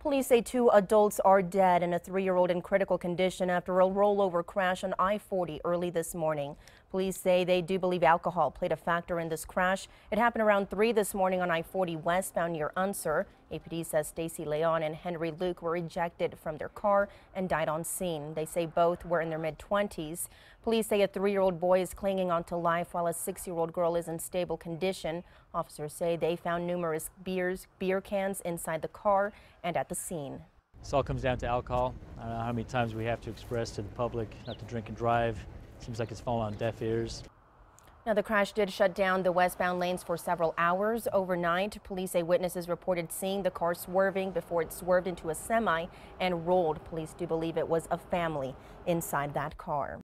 Police say two adults are dead and a three-year-old in critical condition after a rollover crash on I-40 early this morning. Police say they do believe alcohol played a factor in this crash. It happened around 3 this morning on I-40 westbound near Unser. APD says Stacy Leon and Henry Luke were ejected from their car and died on scene. They say both were in their mid-20s. Police say a three-year-old boy is clinging onto life while a six-year-old girl is in stable condition. Officers say they found numerous beers, beer cans inside the car and at the scene. This all comes down to alcohol. I don't know how many times we have to express to the public not to drink and drive. Seems like it's fallen on deaf ears. Now, the crash did shut down the westbound lanes for several hours overnight. Police say witnesses reported seeing the car swerving before it swerved into a semi and rolled. Police do believe it was a family inside that car.